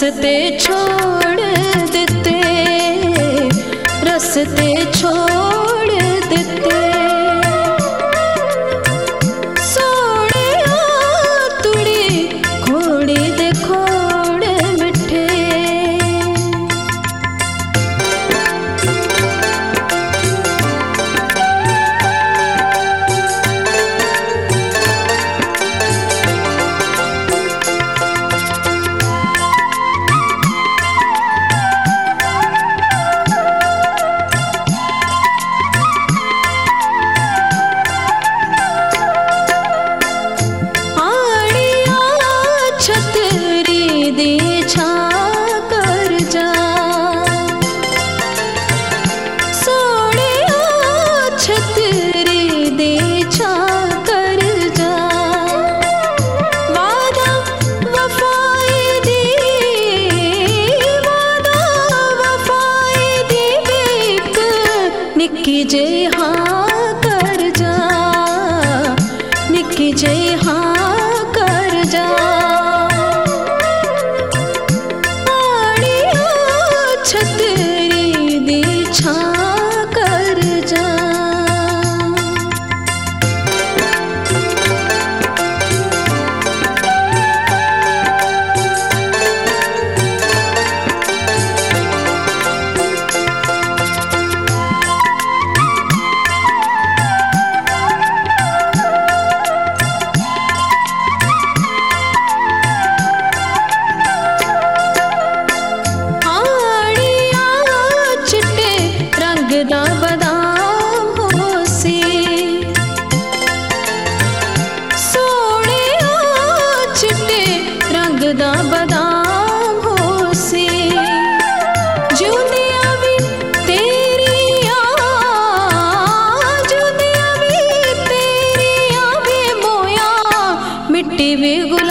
रस्ते छोड़ देते रस्ते छोड़ vírgula